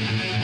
killer on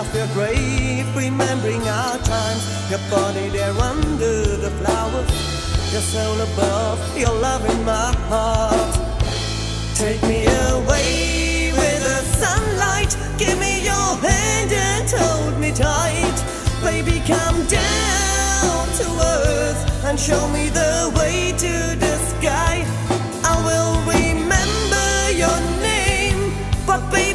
of your grave, remembering our times. Your body there under the flowers, your soul above, your love in my heart. Take me away with the sunlight. Give me your hand and hold me tight. Baby, come down to earth and show me the way to the sky. I will remember your name, but baby,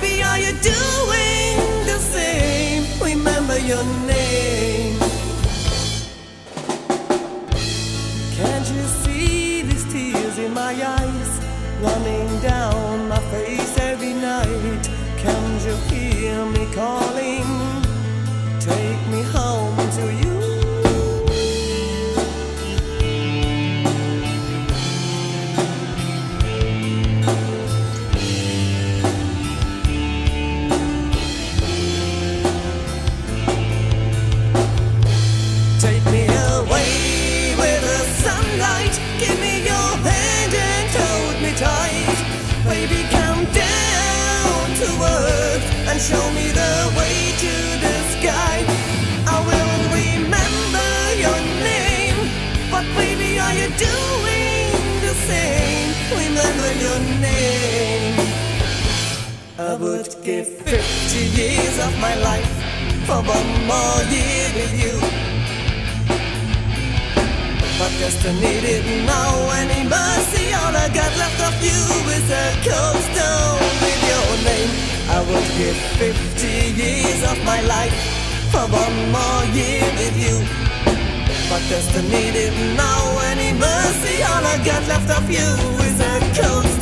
one more year with you. But destiny didn't know any mercy. All I got left of you is a cold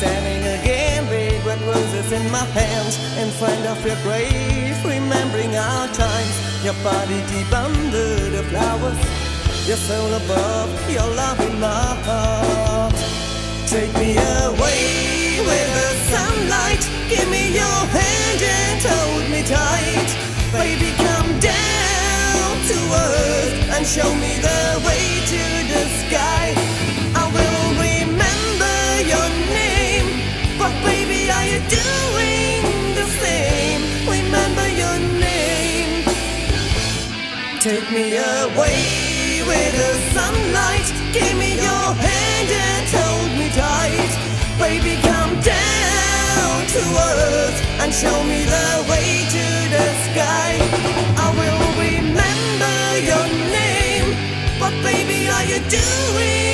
standing again with red roses in my hands in front of your grave, remembering our times. Your body deep under the flowers, your soul above, your love in my heart. Take me away with the sunlight. Give me your hand and hold me tight. Baby, come down to earth and show me the way to the sky. Are you doing the same? Remember your name. Take me away with the sunlight. Give me your hand and hold me tight. Baby, come down to earth and show me the way to the sky. I will remember your name, but baby, are you doing